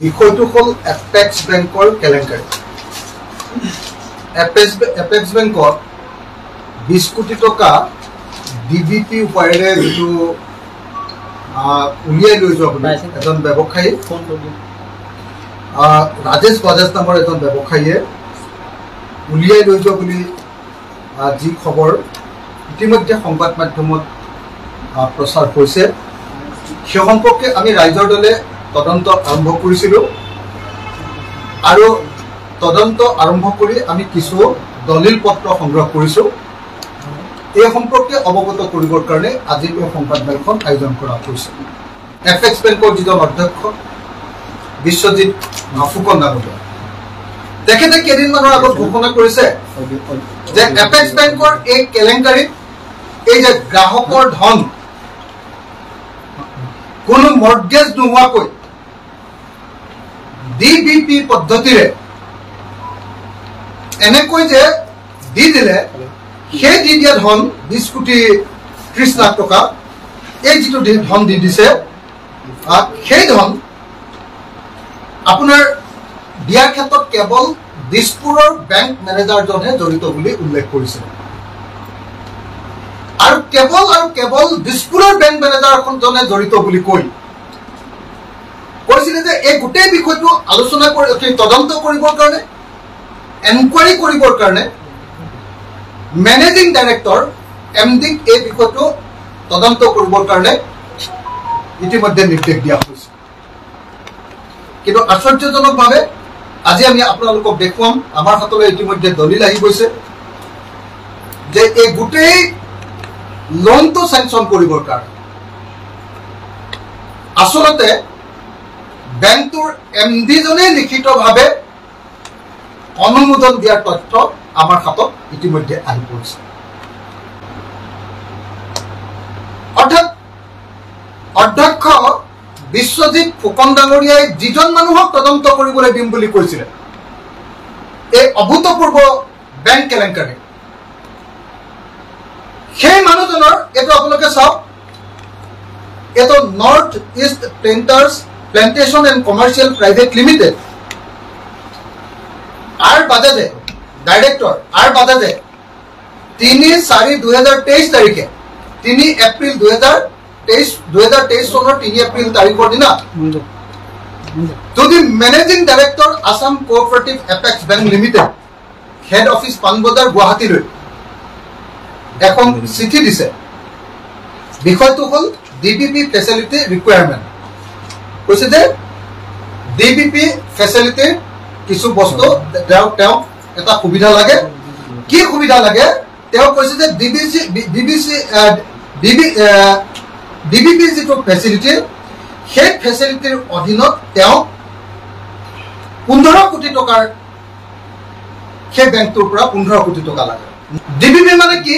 বিষয়টো হ'ল এপেক্স বেংকৰ কেলেংকাৰী এপেক্স এপেক্স বেংকত বিছ কোটি টকা ডি বি পি উপায়েৰে যিটো উলিয়াই লৈ যোৱা বুলি এজন ব্যৱসায়ী। ৰাজেশ বাজাজ নামৰ এজন ব্যৱসায়ীয়ে উলিয়াই লৈ যোৱা বুলি যি খবৰ ইতিমধ্যে সংবাদ মাধ্যমত প্ৰচাৰ হৈছে। সেই সম্পৰ্কে আমি ৰাইজৰ দলে তদন্ত আৰম্ভ কৰিছিলোঁ। আৰু তদন্ত আৰম্ভ কৰি আমি কিছু দলিল পত্ৰ সংগ্ৰহ কৰিছোঁ। এই সম্পৰ্কে অৱগত কৰিবৰ কাৰণে আজি এই সংবাদমেলখন আয়োজন কৰা হৈছে। এফ এক্স বেংকৰ যিজন অধ্যক্ষ বিশ্বজিৎ ফুকন ডাঙৰীয়া তেখেতে কেইদিনমানৰ আগত ঘোষণা কৰিছে যে এপেক্স বেংকৰ এই কেলেংকাৰীত এই যে গ্ৰাহকৰ ধন কোনো মৰ্গেজ নোহোৱাকৈ ডি বি পি পদ্ধতিৰে। এনেকৈ যে দি দিলে সেই দি দিয়া ধন বিছ কোটি ত্ৰিছ লাখ টকা এই যিটো ধন দি দিছে সেই ধন আপোনাৰ দিয়াৰ ক্ষেত্ৰত কেৱল দিছপুৰৰ বেংক মেনেজাৰজনহে জড়িত বুলি উল্লেখ কৰিছে। আৰু কেৱল আৰু কেৱল দিছপুৰৰ বেংক মেনেজাৰজনে জড়িত বুলি কৈ কৈছিলে যে এই গোটেই বিষয়টো আলোচনা কৰি তদন্ত কৰিবৰ কাৰণে এনকুৱাৰী কৰিবৰ কাৰণে মেনেজিং ডাইৰেক্টৰ এম ডিক এই বিষয়টো তদন্ত কৰিবৰ কাৰণে ইতিমধ্যে নিৰ্দেশ দিয়া হৈছে। কিন্তু আশ্চৰ্যজনকভাৱে আজি আমি আপোনালোকক দেখুৱাম আমাৰ হাতলৈ ইতিমধ্যে দলিল আহি গৈছে যে এই গোটেই লোনটো চেংচন কৰিবৰ কাৰণে আচলতে বেংকটোৰ এম ডিজনে লিখিতভাৱে অনুমোদন দিয়াৰ তথ্য আমাৰ হাতত ইতিমধ্যে আহি পৰিছে। অৰ্থাৎ অধ্যক্ষ বিশ্বজিৎ ফুকন ডাঙৰীয়াই যিজন মানুহক তদন্ত কৰিবলৈ দিম বুলি কৈছিলে এই অভূতপূৰ্ব বেংক কেলেংকাৰী। সেই মানুহজনৰ এইটো আপোনালোকে চাওক এইটো north east planters plantation and commercial private limited R বাজাজে director R বাজাজে তিনি চাৰি দুহেজাৰ তেইছ তাৰিখে তিনি এপ্ৰিল দুহেজাৰ তেইছ দুহেজাৰ তেইছ চনৰ তিনি এপ্ৰিল তাৰিখৰ দিনা যদি managing director Assam cooperative apex bank limited head office Panbazar গুৱাহাটীলৈ এখন চিঠি দিছে বিষয়টো হ'ল D B P facility requirement কৈছে যে ডি বি পি ফেচিলিটিৰ কিছু বস্তু তেওঁ তেওঁক এটা সুবিধা লাগে। কি সুবিধা লাগে? তেওঁ কৈছে যে D B C D B C D B D B পিৰ যিটো ফেচিলিটি সেই ফেচিলিটিৰ অধীনত তেওঁ পোন্ধৰ কোটি টকাৰ সেই বেংকটোৰ পৰা পোন্ধৰ কোটি টকা লাগে। ডি বি পি মানে কি?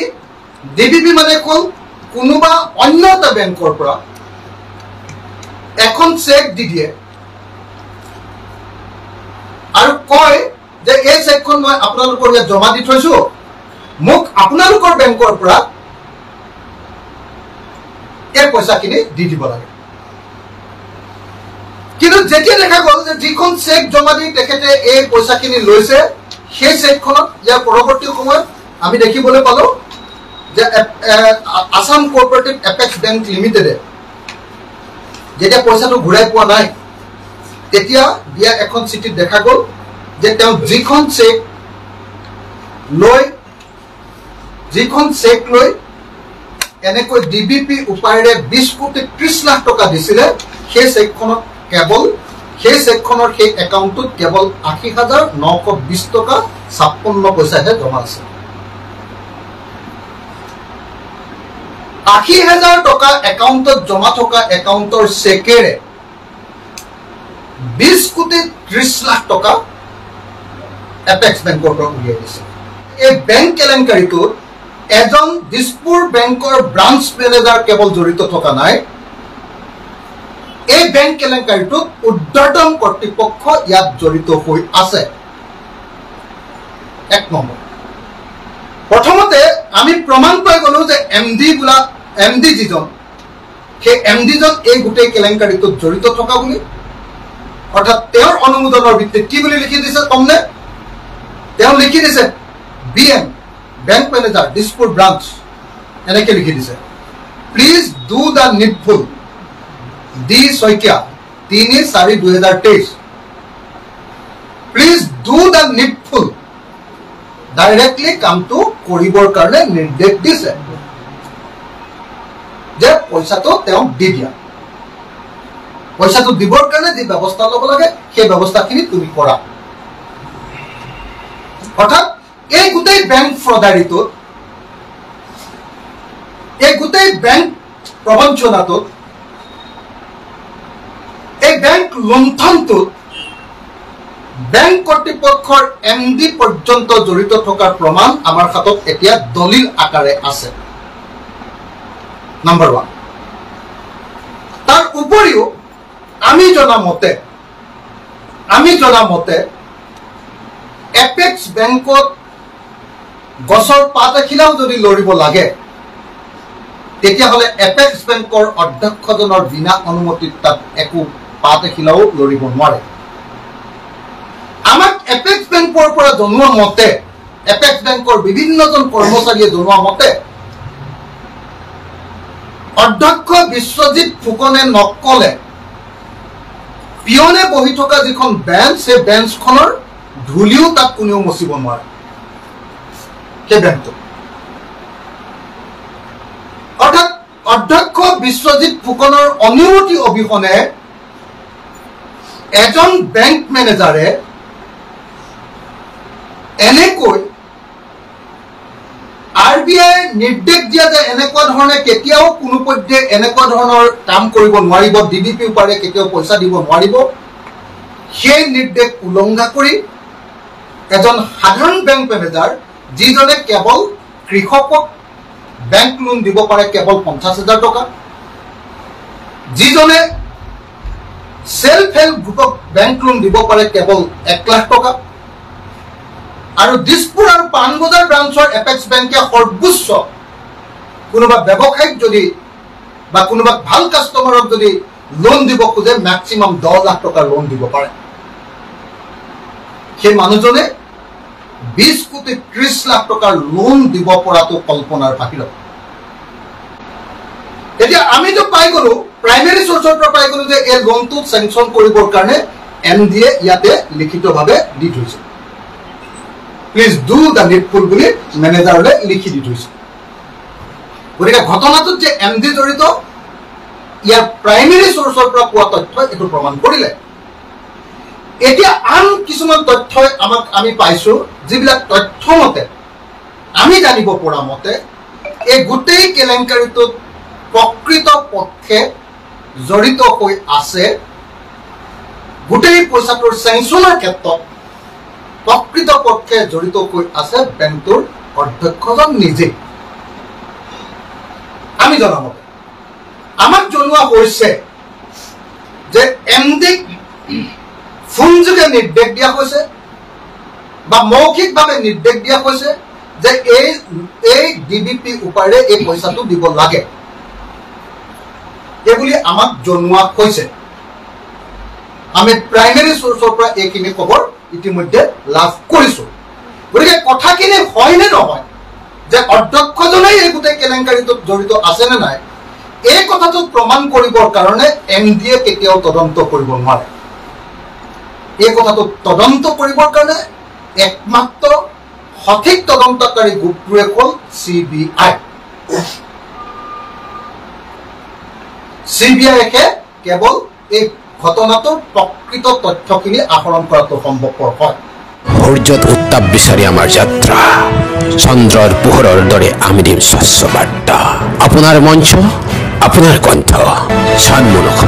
ডি বি পি মানে হ'ল কোনোবা অন্য এটা বেংকৰ পৰা এখন চেক দি দিয়ে। আৰু কয় যে এই চেকখন মই আপোনালোকৰ ইয়াত জমা দি থৈছো। মোক আপোনালোকৰ বেংকৰ পৰা এই পইচাখিনি দি দিব লাগে। কিন্তু যেতিয়া দেখা গ'ল যে যিখন চেক জমা দি তেখেতে এই পইচাখিনি লৈছে সেই চেকখনত ইয়াৰ পৰৱৰ্তী সময়ত আমি দেখিবলৈ পালো যে আছাম কোঅপাৰেটিভ এপেক্স বেংক লিমিটেডে যেতিয়া পইচাটো ঘূৰাই পোৱা নাই তেতিয়া দিয়া এখন চিঠিত দেখা গ'ল যে তেওঁ যিখন চেক লৈ যিখন চেক লৈ এনেকৈ ডি বি পি উপায়েৰে বিছ কোটি ত্ৰিছ লাখ টকা দিছিলে সেই চেকখনত কেৱল সেই চেকখনৰ সেই একাউণ্টটোত কেৱল আশী হাজাৰ নশ বিছ টকা ছাপন্ন পইচাহে জমা আছে আশী হাজাৰ টকা একাউণ্টত জমা থকা একাউণ্টৰ চেকেৰে বিছ কোটি ত্ৰিছ লাখ টকা এপেক্স বেংকৰ পৰা উলিয়াই দিছে। এই বেংক কেলেংকাৰীটোত এজন দিছপুৰ বেংকৰ ব্ৰাঞ্চ মেনেজাৰ কেৱল জড়িত থকা নাই এই বেংক কেলেংকাৰীটোত উৰ্ধতম কৰ্তৃপক্ষ ইয়াত জড়িত হৈ আছে। এক নম্বৰ। প্ৰথমতে আমি প্ৰমাণ পাই গলো যে এম ডি বোলা এম ডি যিজন সেই এম ডিজন এই গোটেই কেলেংকাৰীটোত জড়িত থকা বুলি। অৰ্থাৎ তেওঁৰ অনুমোদনৰ ভিত্তিত কি বুলি লিখি দিছে কমনে তেওঁ লিখি দিছে B M bank manager Dispur branch এনেকে লিখি দিছে। Please do the needful D Saikia তিনি চাৰি দুহেজাৰ তেইছ। Please do the needful directly কামটো কৰিবৰ কাৰণে নিৰ্দেশ দিছে। যে পইচাটো তেওঁক দি দিয়া। পইচাটো দিবৰ কাৰণে যি ব্যৱস্থা ল'ব লাগে সেই ব্যৱস্থাখিনি তুমি কৰা। অৰ্থাৎ এই গোটেই বেংক ফ্ৰডাৰীটোত এই গোটেই বেংক প্ৰবঞ্চনাটোত এই বেংক লুণ্ঠনটোত বেংক কৰ্তৃপক্ষৰ এম ডি পৰ্যন্ত জড়িত থকাৰ প্ৰমাণ আমাৰ হাতত এতিয়া দলিল আকাৰে আছে। নম্বৰ ওৱান তাৰ উপৰিও আমি জনা মতে আমি জনা মতে এপেক্স বেংকত গছৰ পাত এখিলাও যদি লৰিব লাগে তেতিয়াহ'লে এপেক্স বেংকৰ অধ্যক্ষজনৰ বিনা অনুমতিত তাত একো পাত এখিলাও লৰিব নোৱাৰে। আমাক এপেক্স বেংকৰ পৰা জনোৱা মতে এপেক্স বেংকৰ বিভিন্নজন কৰ্মচাৰীয়ে জনোৱা মতে অধ্যক্ষ বিশ্বজিৎ ফুকনে নকলে পিয়নে বহি থকা যিখন বেঞ্চ সেই বেঞ্চখনৰ ধূলিও তাত কোনেও মচিব নোৱাৰে। সেই বেংকটো অৰ্থাৎ অধ্যক্ষ বিশ্বজিৎ ফুকনৰ অনুমতি অবিহনে এজন বেংক মেনেজাৰে এনেকৈ বি আই নিৰ্দেশ দিয়া যে এনেকুৱা ধৰণে কেতিয়াও কোনো পধ্যে এনেকুৱা ধৰণৰ কাম কৰিব নোৱাৰিব ডি বি পিও পাৰে কেতিয়াও পইচা দিব নোৱাৰিব। সেই নিৰ্দেশ উলংঘা কৰি এজন সাধাৰণ বেংক মেনেজাৰ যিজনে কেৱল কৃষকক বেংক লোন দিব পাৰে কেৱল পঞ্চাছ হাজাৰ টকা যিজনে চেল্ফ হেল্প গ্ৰুপক বেংক লোন দিব পাৰে কেৱল এক লাখ টকা আৰু দিছপুৰ আৰু পাণবজাৰ ব্ৰাঞ্চৰ এপেক্স বেংকে সৰ্বোচ্চ কোনোবা ব্যৱসায়িক যদি বা কোনোবা ভাল কাষ্টমাৰক যদি লোন দিব খোজে মেক্সিমাম দহ লাখ টকাৰ লোন দিব পাৰে। সেই মানুহজনে বিশ কোটি ত্ৰিশ লাখ টকাৰ লোন দিব পৰাটো কল্পনাৰ বাহিৰত। এতিয়া আমিতো পাই গলো প্ৰাইমেৰী চ'ৰ্চৰ পৰা পাই গলো যে এই লোনটো চেংচন কৰিবৰ কাৰণে এম ডি এ ইয়াতে লিখিতভাৱে দি থৈছে প্লিজ ডু দ্য নিডফুল বুলি মেনেজাৰলৈ লিখি দি থৈছে। গতিকে ঘটনাটোত যে এম ডি জড়িত ইয়াৰ প্ৰাইমেৰী চ'ৰ্চৰ পৰা পোৱা তথ্যই এইটো প্ৰমাণ কৰিলে। এতিয়া আন কিছুমান তথ্যই আমাক আমি পাইছো যিবিলাক তথ্য মতে আমি জানিব পৰা মতে এই গোটেই কেলেংকাৰীটোত প্ৰকৃত পক্ষে জড়িত হৈ আছে। গোটেই পইচাটোৰ চেংচনৰ ক্ষেত্ৰত প্ৰকৃত পক্ষে জড়িত হৈ আছে বেংকটোৰ অধ্যক্ষজন নিজেই। আমি জনামতে আমাক জনোৱা হৈছে যে এম ডিক ফোনযোগে নিৰ্দেশ দিয়া হৈছে বা মৌখিকভাৱে নিৰ্দেশ দিয়া হৈছে যে এই এই ডি বি পি উপায়েৰে এই পইচাটো দিব লাগে। এইবুলি আমাক জনোৱা হৈছে। আমি প্ৰাইমেৰী চ'ৰ্চৰ পৰা এইখিনি খবৰ ইতিমধ্যে লাভ কৰিছো। গতিকে কথাখিনি হয় নে নহয় যে অধ্যক্ষজনেই এই গোটেই কেলেংকাৰীটোত জড়িত আছে নে নাই এই কথাটো প্ৰমাণ কৰিবৰ কাৰণে এম ডি এ কেতিয়াও তদন্ত কৰিব নোৱাৰে। এই কথাটো তদন্ত কৰিবৰ কাৰণে একমাত্ৰ সঠিক তদন্তকাৰী গোটটোৱে হ'ল C B I. C B আইকে কেৱল এই ঘটনাটোৰ প্ৰকৃত তথ্যখিনি আহৰণ কৰাটো সম্ভৱপৰ হয়। সূৰ্যত উত্তাপ বিচাৰি আমাৰ যাত্ৰা। চন্দ্ৰৰ পোহৰৰ দৰে আমি দিম স্বচ্ছ বাৰ্তা। আপোনাৰ মঞ্চ, আপোনাৰ কণ্ঠ চানমুলক